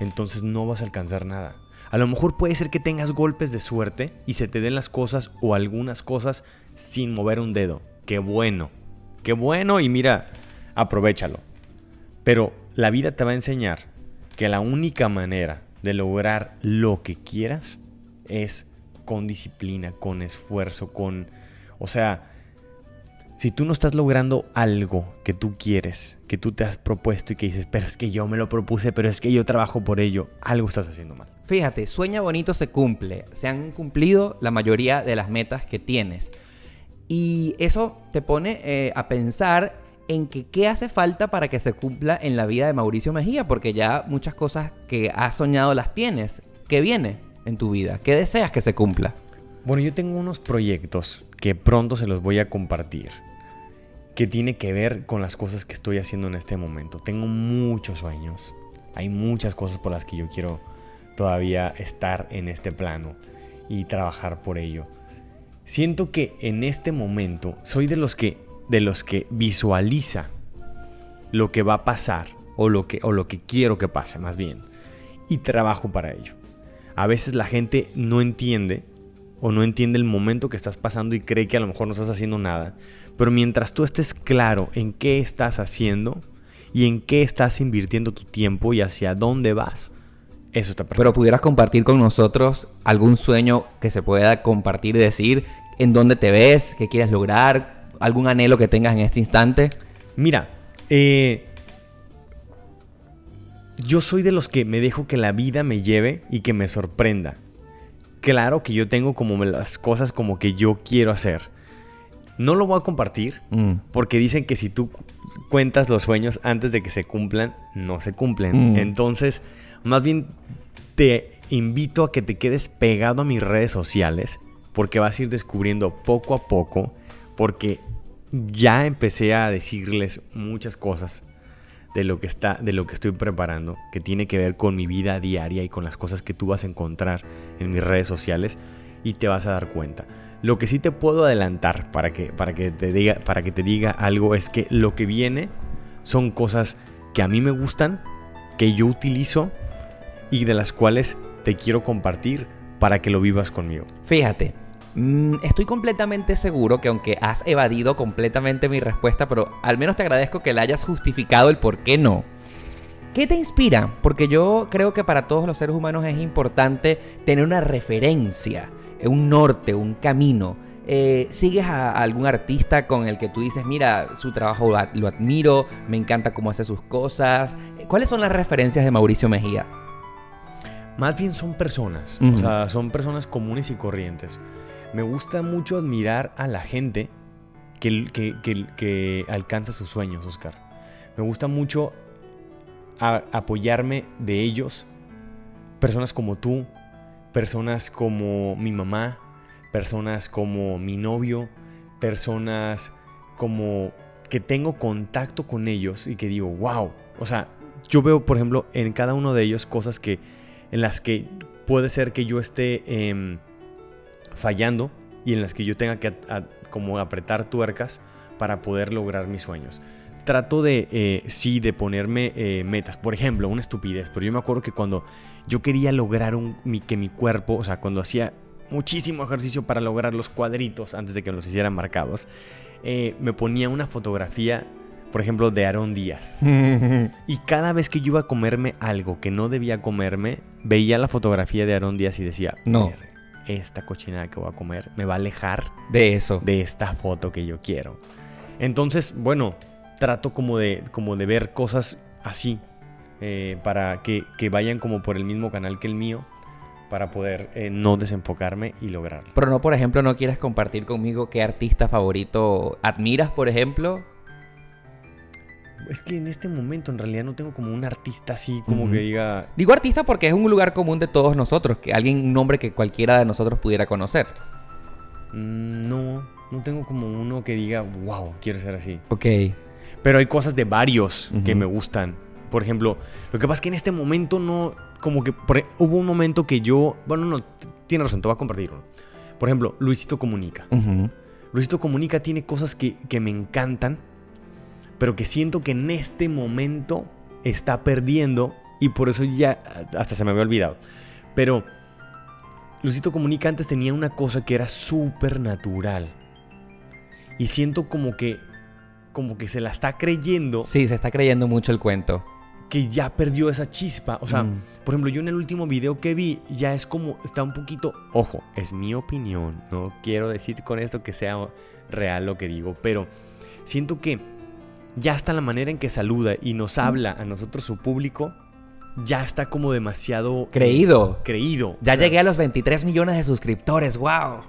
entonces no vas a alcanzar nada. A lo mejor puede ser que tengas golpes de suerte y se te den las cosas o algunas cosas sin mover un dedo. Qué bueno, qué bueno y mira, aprovechalo. Pero la vida te va a enseñar que la única manera de lograr lo que quieras es con disciplina, con esfuerzo, con... O sea, si tú no estás logrando algo que tú quieres, que tú te has propuesto y que dices, pero es que yo me lo propuse, pero es que yo trabajo por ello, algo estás haciendo mal. Fíjate, sueña bonito se cumple. Se han cumplido la mayoría de las metas que tienes. Y eso te pone eh, a pensar en que qué hace falta para que se cumpla en la vida de Mauricio Mejía, porque ya muchas cosas que has soñado las tienes. ¿Qué viene en tu vida? ¿Qué deseas que se cumpla? Bueno, yo tengo unos proyectos que pronto se los voy a compartir que tiene que ver con las cosas que estoy haciendo en este momento. Tengo muchos sueños, hay muchas cosas por las que yo quiero todavía estar en este plano y trabajar por ello. Siento que en este momento soy de los que de los que visualiza lo que va a pasar o lo que, o lo que quiero que pase más bien. Y trabajo para ello. A veces la gente no entiende o no entiende el momento que estás pasando y cree que a lo mejor no estás haciendo nada. Pero mientras tú estés claro en qué estás haciendo y en qué estás invirtiendo tu tiempo y hacia dónde vas, eso está perfecto. Pero pudieras compartir con nosotros algún sueño que se pueda compartir y decir en dónde te ves, qué quieres lograr, algún anhelo que tengas en este instante. Mira, eh, yo soy de los que me dejo que la vida me lleve y que me sorprenda. Claro que yo tengo como las cosas como que yo quiero hacer. No lo voy a compartir Mm. porque dicen que si tú cuentas los sueños antes de que se cumplan, no se cumplen. Mm. Entonces, más bien te invito a que te quedes pegado a mis redes sociales porque vas a ir descubriendo poco a poco porque ya empecé a decirles muchas cosas de lo que está de lo que estoy preparando que tiene que ver con mi vida diaria y con las cosas que tú vas a encontrar en mis redes sociales y te vas a dar cuenta. Lo que sí te puedo adelantar para que para que te diga para que te diga algo es que lo que viene son cosas que a mí me gustan, que yo utilizo y de las cuales te quiero compartir para que lo vivas conmigo. Fíjate, mm, estoy completamente seguro que aunque has evadido completamente mi respuesta, pero al menos te agradezco que le hayas justificado el por qué no. ¿Qué te inspira? Porque yo creo que para todos los seres humanos es importante tener una referencia, un norte, un camino. Eh, ¿Sigues a, a algún artista con el que tú dices, mira, su trabajo lo, ad- lo admiro, me encanta cómo hace sus cosas? ¿Cuáles son las referencias de Mauricio Mejía? Más bien son personas, o sea, son personas comunes y corrientes. Me gusta mucho admirar a la gente que, alcanza sus sueños, Oscar. Me gusta mucho apoyarme de ellos, personas como tú, personas como mi mamá, personas como mi novio, personas como que tengo contacto con ellos y que digo, wow, o sea, yo veo, por ejemplo, en cada uno de ellos cosas que en las que puede ser que yo esté em, fallando y en las que yo tenga que a- como apretar tuercas para poder lograr mis sueños. Trato de, eh, sí, de ponerme eh, metas. Por ejemplo, una estupidez, pero yo me acuerdo que cuando yo quería lograr un, mi, que mi cuerpo, o sea, cuando hacía muchísimo ejercicio para lograr los cuadritos antes de que los hicieran marcados, eh, me ponía una fotografía, por ejemplo, de Aarón Díaz. Y cada vez que yo iba a comerme algo que no debía comerme, veía la fotografía de Aarón Díaz y decía, No. "Verga, esta cochinada que voy a comer me va a alejar de eso. de esta foto que yo quiero. Entonces, bueno, trato como de, como de ver cosas así, eh, para que, que vayan como por el mismo canal que el mío, para poder eh, no desenfocarme y lograrlo. Pero no, por ejemplo, no quieres compartir conmigo qué artista favorito admiras, por ejemplo. Es que en este momento en realidad no tengo como un artista así como que diga, Digo artista porque es un lugar común de todos nosotros, que alguien, un nombre que cualquiera de nosotros pudiera conocer. "Mm, no, no tengo como uno que diga, wow, quiero ser así. Ok. Pero hay cosas de varios que me gustan. Por ejemplo, lo que pasa es que en este momento no, como que por- e, hubo un momento que yo, bueno, no, tiene razón, te voy a compartir uno. Por ejemplo, Luisito Comunica. Luisito Comunica tiene cosas que, que me encantan, pero que siento que en este momento está perdiendo y por eso ya hasta se me había olvidado. Pero Luisito Comunica antes tenía una cosa que era súper natural. Y siento como que, como que se la está creyendo Sí, se está creyendo mucho el cuento. que ya perdió esa chispa. O sea, Mm. por ejemplo, yo en el último video que vi ya es como, está un poquito, ojo, es mi opinión, no quiero decir con esto que sea real lo que digo, pero siento que ya hasta la manera en que saluda y nos habla a nosotros, su público, ya está como demasiado eh, Creído. creído. Ya O sea, llegué a los 23 millones de suscriptores, wow.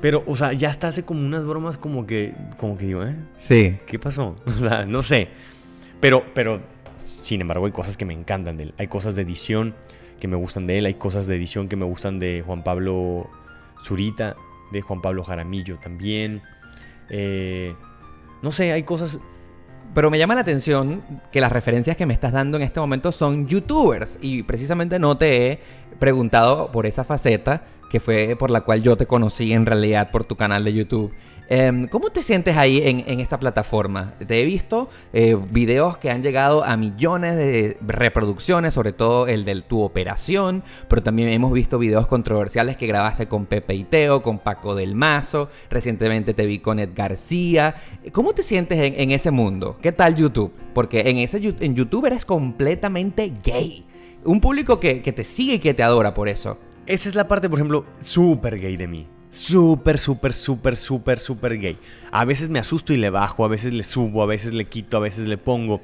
Pero, o sea, ya hasta hace como unas bromas como que, como que digo, ¿eh? Sí. ¿Qué pasó? O sea, no sé. Pero, pero, sin embargo, hay cosas que me encantan de él. Hay cosas de edición que me gustan de él. Hay cosas de edición que me gustan de Juan Pablo Zurita, de Juan Pablo Jaramillo también. Eh, no sé, hay cosas. Pero me llama la atención que las referencias que me estás dando en este momento son youtubers. Y precisamente no te he preguntado por esa faceta que fue por la cual yo te conocí en realidad por tu canal de YouTube. Em, ¿Cómo te sientes ahí en, esta plataforma? Te he visto eh, videos que han llegado a millones de reproducciones, sobre todo el de tu operación, pero también hemos visto videos controversiales que grabaste con Pepe y Teo, con Paco del Mazo, recientemente te vi con Ed García. ¿Cómo te sientes en, ese mundo? ¿Qué tal YouTube? Porque en YouTube eres completamente gay. Un público que, que te sigue y que te adora por eso. Esa es la parte, por ejemplo, súper gay de mí súper, súper, súper, súper, súper gay. A veces me asusto y le bajo, a veces le subo, a veces le quito, a veces le pongo.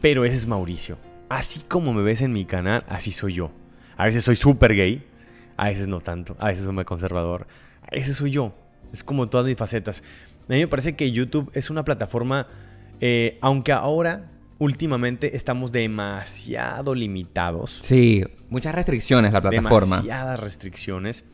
Pero ese es Mauricio. Así como me ves en mi canal, así soy yo. A veces soy súper gay, a veces no tanto, a veces soy muy conservador. A veces soy yo. Es como todas mis facetas. A mí me parece que YouTube es una plataforma, eh, aunque ahora últimamente estamos demasiado limitados. Sí, muchas restricciones la plataforma. Demasiadas restricciones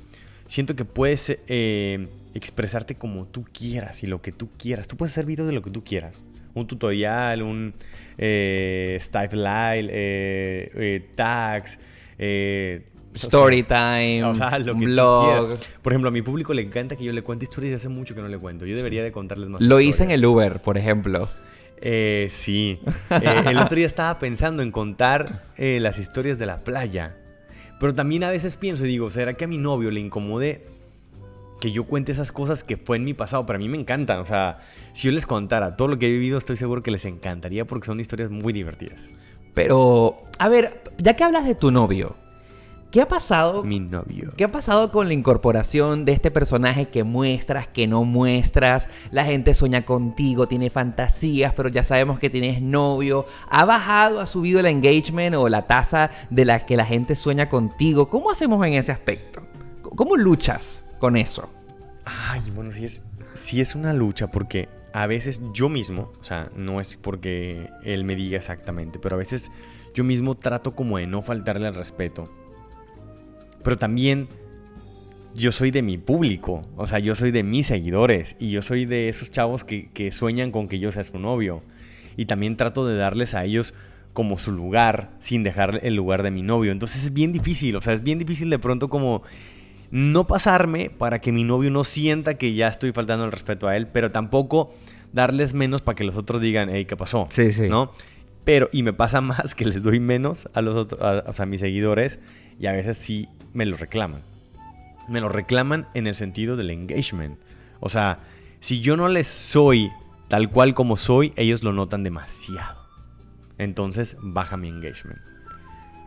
siento que puedes eh, expresarte como tú quieras y lo que tú quieras. Tú puedes hacer videos de lo que tú quieras. Un tutorial, un eh, style, eh, eh, tags, Storytime, o sea, lo blog. Por ejemplo, a mi público le encanta que yo le cuente historias y hace mucho que no le cuento. Yo debería de contarles más. Lo hice en el Uber, por ejemplo. sí. el otro día estaba pensando en contar las historias de la playa. Pero también a veces pienso y digo, ¿será que a mi novio le incomode que yo cuente esas cosas que fue en mi pasado? Pero a mí me encantan. O sea, si yo les contara todo lo que he vivido, estoy seguro que les encantaría porque son historias muy divertidas. Pero, a ver, ya que hablas de tu novio, ¿Qué ha pasado? Mi novio. ¿Qué ha pasado con la incorporación de este personaje que muestras, que no muestras? La gente sueña contigo, tiene fantasías, pero ya sabemos que tienes novio. ¿Ha bajado, ha subido el engagement o la tasa de la que la gente sueña contigo? ¿Cómo hacemos en ese aspecto? ¿Cómo luchas con eso? Ay, bueno, sí es, sí es una lucha porque a veces yo mismo, o sea, no es porque él me diga exactamente, pero a veces yo mismo trato como de no faltarle al respeto pero también yo soy de mi público, o sea, yo soy de mis seguidores y yo soy de esos chavos que, sueñan con que yo sea su novio. Y también trato de darles a ellos como su lugar sin dejar el lugar de mi novio. Entonces es bien difícil, o sea, es bien difícil de pronto como no pasarme para que mi novio no sienta que ya estoy faltando el respeto a él, pero tampoco darles menos para que los otros digan, hey, ¿qué pasó? Sí, sí. ¿No? Pero, y me pasa más que les doy menos a los otros, a mis seguidores y a veces sí me lo reclaman. Me lo reclaman en el sentido del engagement. O sea, si yo no les soy tal cual como soy, ellos lo notan demasiado. Entonces baja mi engagement.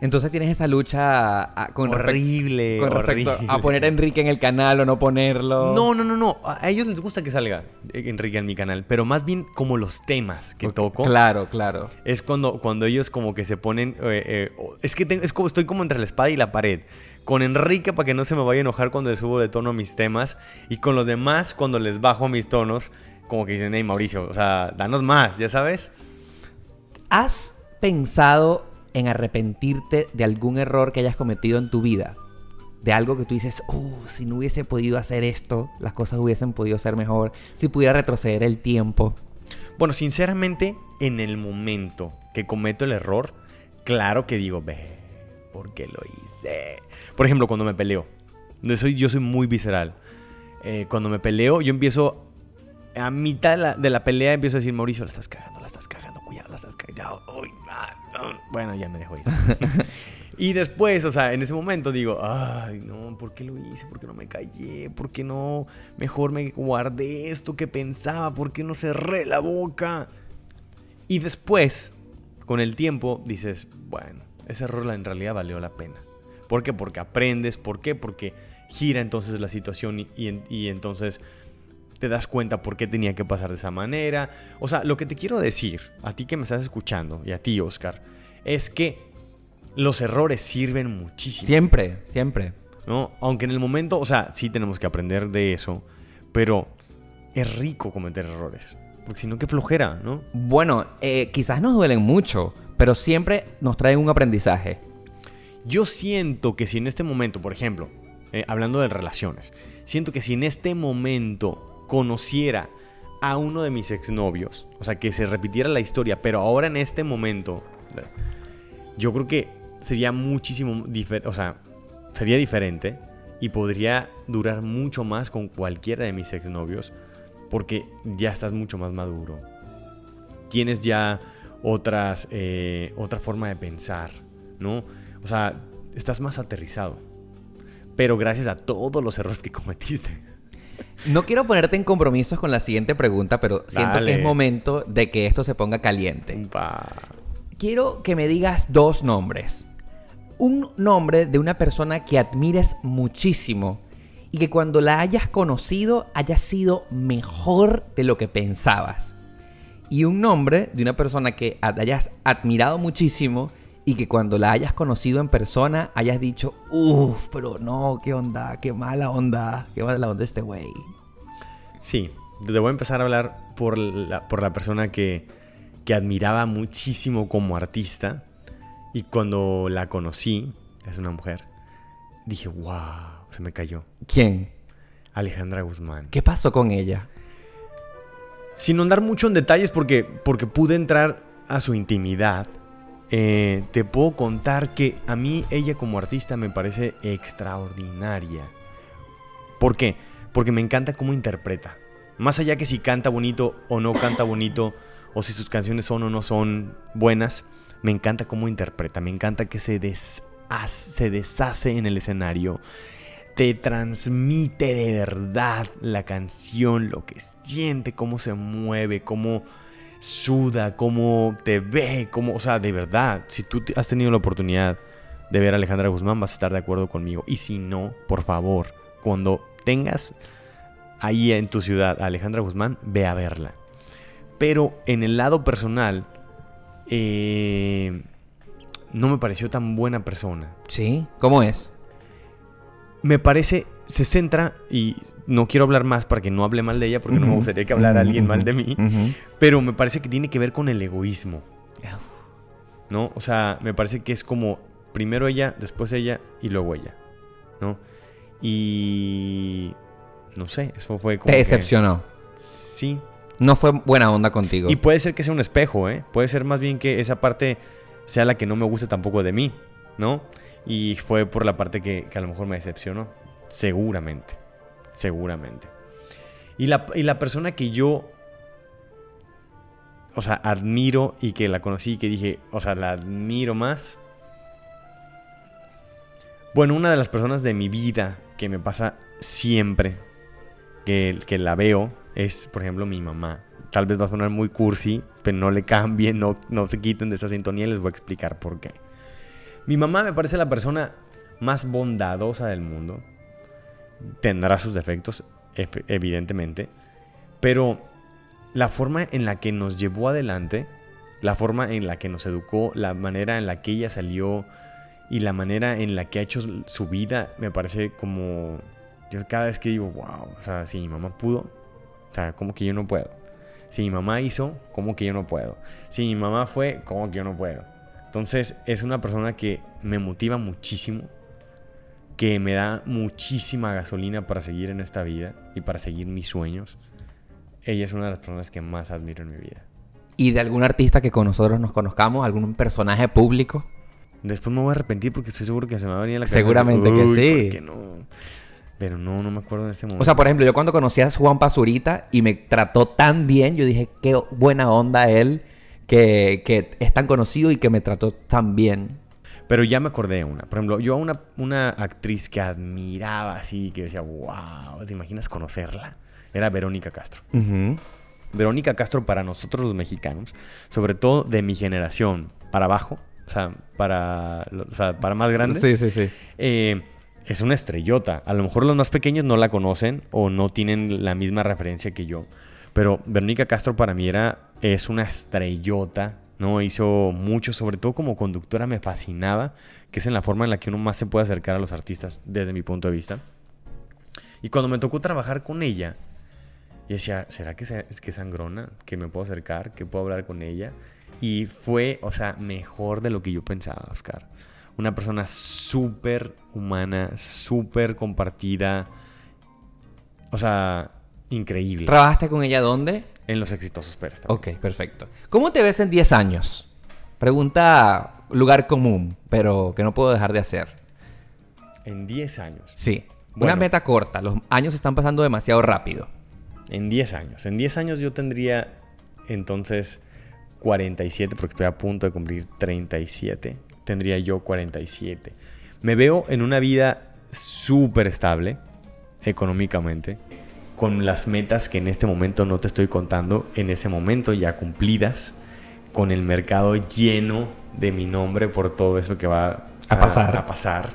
Entonces tienes esa lucha con, horrible, con respecto a poner a Enrique en el canal o no ponerlo. No, no, no, no. A ellos les gusta que salga Enrique en mi canal, pero más bien como los temas que toco. Claro, claro. Es cuando, cuando ellos como que se ponen... Eh, eh, es que es como, estoy como entre la espada y la pared con Enrique para que no se me vaya a enojar cuando le subo de tono mis temas y con los demás cuando les bajo mis tonos, como que dicen, hey Mauricio, o sea, danos más, ya sabes. ¿Has pensado en arrepentirte de algún error que hayas cometido en tu vida? De algo que tú dices, uh, si no hubiese podido hacer esto, las cosas hubiesen podido ser mejor, si pudiera retroceder el tiempo. Bueno, sinceramente, en el momento que cometo el error, claro que digo, ve, ¿por qué lo hice? Por ejemplo, cuando me peleo. Yo soy, yo soy muy visceral. Eh, cuando me peleo, yo empiezo. A mitad de la, pelea empiezo a decir, Mauricio, la estás cagando, la estás cagando, cuidado, la estás cagando. Bueno, ya me dejo ir. y después, o sea, en ese momento digo, ay, no, ¿por qué lo hice? ¿Por qué no me callé? ¿Por qué no mejor me guardé esto que pensaba? ¿Por qué no cerré la boca? Y después, con el tiempo, dices, bueno, ese error en realidad valió la pena. ¿Por qué? Porque aprendes. ¿Por qué? Porque gira entonces la situación y, entonces te das cuenta por qué tenía que pasar de esa manera. O sea, lo que te quiero decir, a ti que me estás escuchando y a ti, Oscar, es que los errores sirven muchísimo. Siempre, siempre. ¿No? Aunque en el momento, o sea, sí tenemos que aprender de eso, pero es rico cometer errores. Porque si no, qué flojera, ¿no? Bueno, eh, quizás nos duelen mucho, pero siempre nos traen un aprendizaje. Yo siento que si en este momento, por ejemplo, eh, hablando de relaciones, siento que si en este momento conociera a uno de mis exnovios, o sea, que se repitiera la historia, pero ahora en este momento, yo creo que sería muchísimo diferente, o sea, sería diferente y podría durar mucho más con cualquiera de mis exnovios porque ya estás mucho más maduro. Tienes ya otras, eh, otra forma de pensar, ¿no? O sea, estás más aterrizado. Pero gracias a todos los errores que cometiste. No quiero ponerte en compromisos con la siguiente pregunta, pero siento que es momento de que esto se ponga caliente. Quiero que me digas dos nombres. Un nombre de una persona que admires muchísimo y que cuando la hayas conocido haya sido mejor de lo que pensabas. Y un nombre de una persona que hayas admirado muchísimo y que cuando la hayas conocido en persona hayas dicho, uff, pero no, qué onda, qué mala onda, qué mala onda este güey. Sí, te voy a empezar a hablar por la, por la persona que, que admiraba muchísimo como artista. Y cuando la conocí, es una mujer, dije, wow, se me cayó. ¿Quién? Alejandra Guzmán. ¿Qué pasó con ella? Sin andar mucho en detalles porque, porque pude entrar a su intimidad, eh, te puedo contar que a mí ella como artista me parece extraordinaria. ¿Por qué? Porque me encanta cómo interpreta. Más allá que si canta bonito o no canta bonito, o si sus canciones son o no son buenas, me encanta cómo interpreta. Me encanta que se, deshaz- se deshace en el escenario te transmite de verdad la canción, lo que siente, cómo se mueve, cómo suda, cómo te ve, cómo, o sea, de verdad, si tú has tenido la oportunidad de ver a Alejandra Guzmán, vas a estar de acuerdo conmigo. Y si no, por favor, cuando tengas ahí en tu ciudad a Alejandra Guzmán, ve a verla. Pero en el lado personal, eh, no me pareció tan buena persona ¿Sí? ¿Cómo es? me parece, se centra, y no quiero hablar más para que no hable mal de ella, porque no me gustaría que hablara alguien mal de mí, pero me parece que tiene que ver con el egoísmo, ¿no? O sea, me parece que es como primero ella, después ella y luego ella, ¿no? Y... No sé, eso fue como... Te que- decepcionó. Sí. No fue buena onda contigo. Y puede ser que sea un espejo, ¿eh? Puede ser más bien que esa parte sea la que no me gusta tampoco de mí, ¿no? Y fue por la parte que, que a lo mejor me decepcionó. Seguramente. Seguramente. Y la, y la persona que yo, o sea, admiro y que la conocí y que dije, o sea, la admiro más. Bueno, una de las personas de mi vida que me pasa siempre que, que la veo es, por ejemplo, mi mamá. Tal vez va a sonar muy cursi, pero no le cambien, no, no se quiten de esa sintonía y les voy a explicar por qué. Mi mamá me parece la persona más bondadosa del mundo. Tendrá sus defectos, efe- evidentemente. Pero la forma en la que nos llevó adelante, la forma en la que nos educó, la manera en la que ella salió y la manera en la que ha hecho su vida, me parece como... Yo cada vez que digo, wow, o sea, si mi mamá pudo, o sea, como que yo no puedo. Si mi mamá hizo, como que yo no puedo. Si mi mamá fue, como que yo no puedo. Entonces es una persona que me motiva muchísimo, que me da muchísima gasolina para seguir en esta vida y para seguir mis sueños. Ella es una de las personas que más admiro en mi vida. ¿Y de algún artista que con nosotros nos conozcamos? ¿Algún personaje público? Después me voy a arrepentir porque estoy seguro que se me va a venir a la cabeza. Seguramente que "Uy, sí". ¿por qué no? Pero no, no me acuerdo en ese momento. O sea, por ejemplo, yo cuando conocí a Juan Pazurita y me trató tan bien, yo dije, qué buena onda él, que, que es tan conocido y que me trató tan bien. Pero ya me acordé de una. Por ejemplo, yo a una, una actriz que admiraba así, que decía, wow, ¿te imaginas conocerla? Era Verónica Castro. Verónica Castro para nosotros los mexicanos, sobre todo de mi generación para abajo, o sea, para, o sea, para más grandes, Sí, sí, sí. eh, es una estrellota. A lo mejor los más pequeños no la conocen o no tienen la misma referencia que yo. Pero Verónica Castro para mí era, es una estrellota, ¿no? Hizo mucho, sobre todo como conductora me fascinaba, que es en la forma en la que uno más se puede acercar a los artistas desde mi punto de vista. Y cuando me tocó trabajar con ella, y decía, ¿será que, se- que sangrona? ¿Que me puedo acercar? ¿Que puedo hablar con ella? Y fue, o sea, mejor de lo que yo pensaba, Oscar. Una persona súper humana, súper compartida. O sea, increíble. ¿Trabajaste con ella dónde? En los exitosos Pérez. también. Ok, perfecto. ¿Cómo te ves en 10 años? Pregunta lugar común, pero que no puedo dejar de hacer. En 10 años. Sí. Bueno. Una meta corta. Los años están pasando demasiado rápido. En 10 años. En 10 años yo tendría entonces 47, porque estoy a punto de cumplir 37. Tendría yo 47. Me veo en una vida súper estable económicamente, con las metas que en este momento no te estoy contando, en ese momento ya cumplidas, con el mercado lleno de mi nombre por todo eso que va a, pasar. A pasar.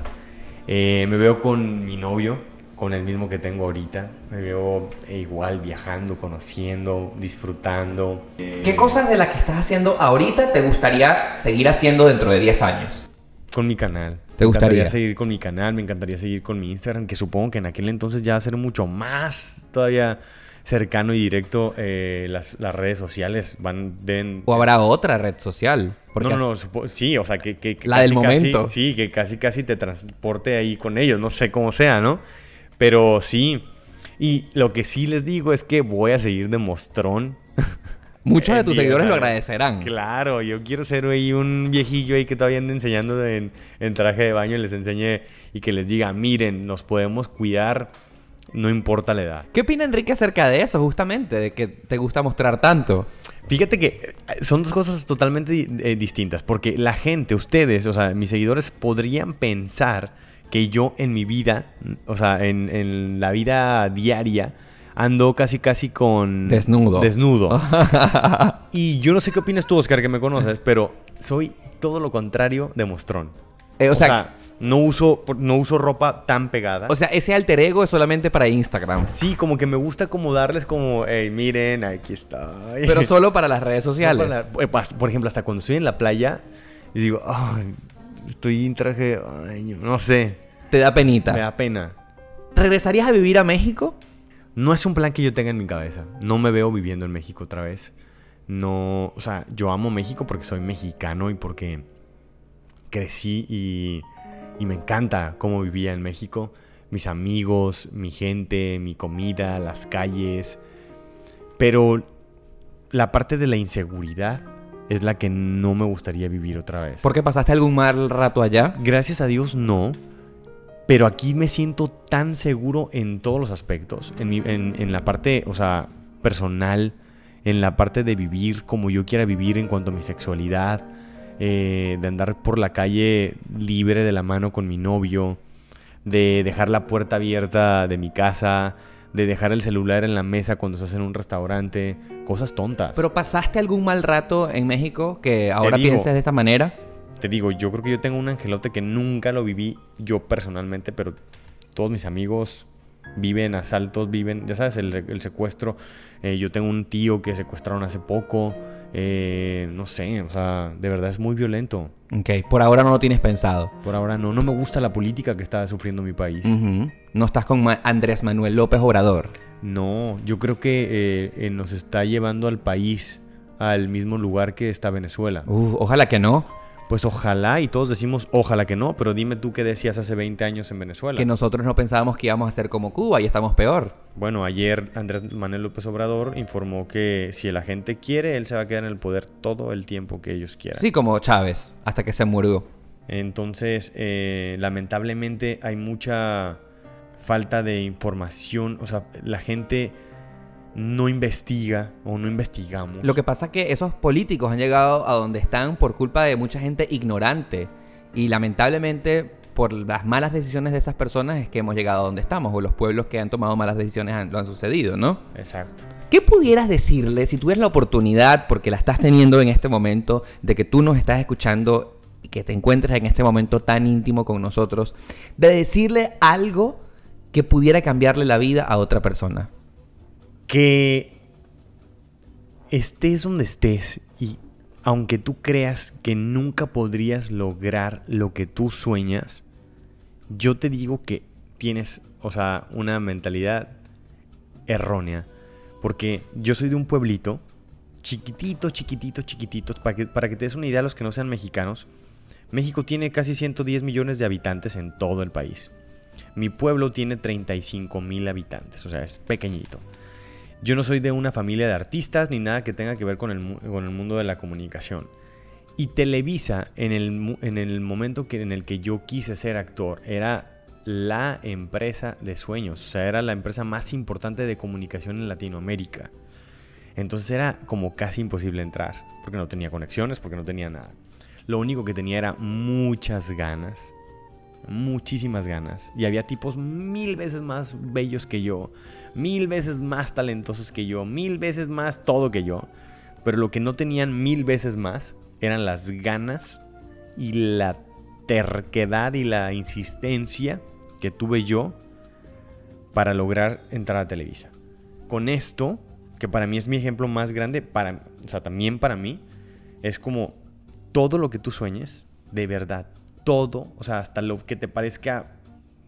Eh, me veo con mi novio, con el mismo que tengo ahorita. Me veo igual viajando, conociendo, disfrutando. ¿Qué cosas de las que estás haciendo ahorita te gustaría seguir haciendo dentro de 10 años? Con mi canal. ¿Te gustaría? Me encantaría seguir con mi canal, me encantaría seguir con mi Instagram, que supongo que en aquel entonces ya va a ser mucho más todavía cercano y directo eh, las, redes sociales van o habrá otra red social no no, sí o sea que, que, la del momento sí que casi casi te transporte ahí con ellos no sé cómo sea no pero sí y lo que sí les digo es que voy a seguir de mostrón Muchos de tus seguidores lo agradecerán. Claro, yo quiero ser ahí un viejillo ahí que todavía anda enseñando en, en, traje de baño y les enseñe y que les diga, miren, nos podemos cuidar, no importa la edad. ¿Qué opina Enrique acerca de eso, justamente, de que te gusta mostrar tanto? Fíjate que eh, son dos cosas totalmente eh, distintas, porque la gente, ustedes, o sea, mis seguidores podrían pensar que yo en mi vida, o sea, en, en la vida diaria, ando casi casi con... Desnudo. Desnudo. y yo no sé qué opinas tú, Oscar, que me conoces, pero soy todo lo contrario de mostrón. Eh, o, sea, no uso, no uso ropa tan pegada. O sea, ese alter ego es solamente para Instagram. Sí, como que me gusta como darles como, hey, miren, aquí está. Pero solo para las redes sociales. Eh, por ejemplo, hasta cuando estoy en la playa y digo, estoy en traje, no sé. Te da penita. Me da pena. ¿Regresarías a vivir a México? No es un plan que yo tenga en mi cabeza. No me veo viviendo en México otra vez. No, o sea, yo amo México porque soy mexicano y porque crecí y, y me encanta cómo vivía en México. Mis amigos, mi gente, mi comida, las calles. Pero la parte de la inseguridad es la que no me gustaría vivir otra vez. ¿Por qué pasaste algún mal rato allá? Gracias a Dios no. Pero aquí me siento tan seguro en todos los aspectos. En, la parte, o sea, personal, en la parte de vivir como yo quiera vivir en cuanto a mi sexualidad, eh, de andar por la calle libre de la mano con mi novio, de dejar la puerta abierta de mi casa, de dejar el celular en la mesa cuando estás en un restaurante, cosas tontas. ¿Pero pasaste algún mal rato en México que ahora pienses de esta manera? Te digo, yo creo que yo tengo un angelote que nunca lo viví yo personalmente, pero todos mis amigos viven asaltos, viven, ya sabes, el, secuestro. Eh, yo tengo un tío que secuestraron hace poco. Eh, no sé, o sea, de verdad es muy violento. Ok, por ahora no lo tienes pensado. Por ahora no, no me gusta la política que está sufriendo mi país. No estás con Andrés Manuel López Obrador. No, yo creo que eh, nos está llevando al país al mismo lugar que está Venezuela. ojalá que no. Pues ojalá, y todos decimos ojalá que no, pero dime tú qué decías hace 20 años en Venezuela. Que nosotros no pensábamos que íbamos a ser como Cuba y estamos peor. Bueno, ayer Andrés Manuel López Obrador informó que si la gente quiere, él se va a quedar en el poder todo el tiempo que ellos quieran. Sí, como Chávez, hasta que se murió. Entonces, eh, lamentablemente hay mucha falta de información, o sea, la gente no investiga o no investigamos. Lo que pasa es que esos políticos han llegado a donde están por culpa de mucha gente ignorante y lamentablemente por las malas decisiones de esas personas es que hemos llegado a donde estamos o los pueblos que han tomado malas decisiones lo han sucedido, ¿no? Exacto. ¿Qué pudieras decirle si tuvieras la oportunidad, porque la estás teniendo en este momento, de que tú nos estás escuchando y que te encuentres en este momento tan íntimo con nosotros, de decirle algo que pudiera cambiarle la vida a otra persona? Que estés donde estés y aunque tú creas que nunca podrías lograr lo que tú sueñas, yo te digo que tienes, o sea, una mentalidad errónea. Porque yo soy de un pueblito, chiquitito, chiquitito, chiquitito, para que, para que te des una idea a los que no sean mexicanos. México tiene casi 110 millones de habitantes en todo el país. Mi pueblo tiene 35 mil habitantes, o sea, es pequeñito. Yo no soy de una familia de artistas ni nada que tenga que ver con el, mundo de la comunicación. Y Televisa, en el, en el momento que, en el que yo quise ser actor, era la empresa de sueños. O sea, era la empresa más importante de comunicación en Latinoamérica. Entonces era como casi imposible entrar, porque no tenía conexiones, porque no tenía nada. Lo único que tenía era muchas ganas, muchísimas ganas. Y había tipos mil veces más bellos que yo, mil veces más talentosos que yo, mil veces más todo que yo. Pero lo que no tenían mil veces más eran las ganas y la terquedad y la insistencia que tuve yo para lograr entrar a Televisa. Con esto, que para mí es mi ejemplo más grande, para, o sea, también para mí, es como todo lo que tú sueñes, de verdad, todo, o sea, hasta lo que te parezca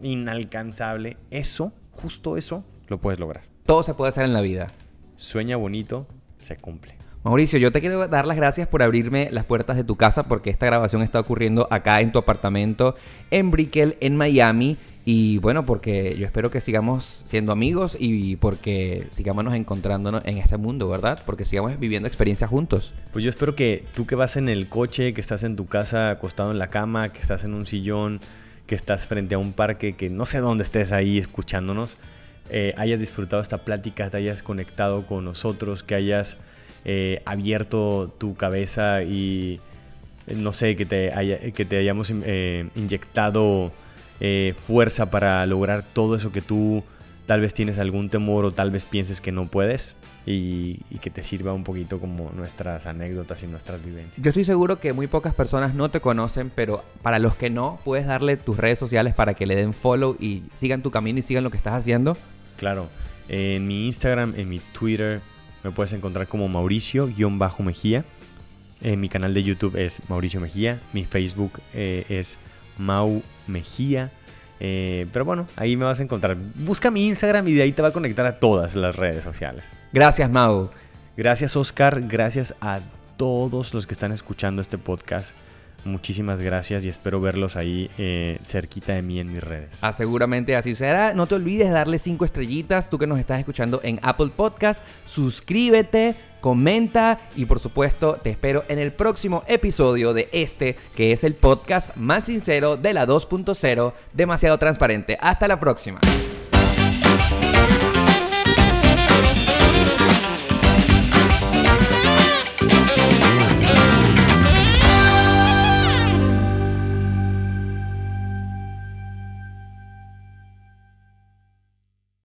inalcanzable, eso, justo eso, lo puedes lograr. Todo se puede hacer en la vida. Sueña bonito, se cumple. Mauricio, yo te quiero dar las gracias por abrirme las puertas de tu casa porque esta grabación está ocurriendo acá en tu apartamento en Brickell, en Miami. Y bueno, porque yo espero que sigamos siendo amigos y porque sigamos encontrándonos en este mundo, ¿verdad? Porque sigamos viviendo experiencias juntos. Pues yo espero que tú que vas en el coche, que estás en tu casa acostado en la cama, que estás en un sillón, que estás frente a un parque, que no sé dónde estés ahí escuchándonos, eh, hayas disfrutado esta plática, te hayas conectado con nosotros, que hayas eh, abierto tu cabeza y eh, no sé, que te, que te hayamos eh, inyectado fuerza para lograr todo eso que tú tal vez tienes algún temor o tal vez pienses que no puedes y, y, que te sirva un poquito como nuestras anécdotas y nuestras vivencias. Yo estoy seguro que muy pocas personas no te conocen, pero para los que no, puedes darle tus redes sociales para que le den follow y sigan tu camino y sigan lo que estás haciendo. Claro, en mi Instagram, en mi Twitter, me puedes encontrar como Mauricio-Mejía. En mi canal de YouTube es Mauricio Mejía. Mi Facebook eh, es Mau Mejía. Eh, pero bueno, ahí me vas a encontrar. Busca mi Instagram y de ahí te va a conectar a todas las redes sociales. Gracias, Mau. Gracias, Oscar. Gracias a todos los que están escuchando este podcast. Muchísimas gracias y espero verlos ahí eh, cerquita de mí en mis redes. Ah, seguramente así será. No te olvides de darle cinco estrellitas, tú que nos estás escuchando en Apple Podcast. Suscríbete, comenta y por supuesto te espero en el próximo episodio de este, que es el podcast más sincero de la 2.0, demasiado transparente. Hasta la próxima.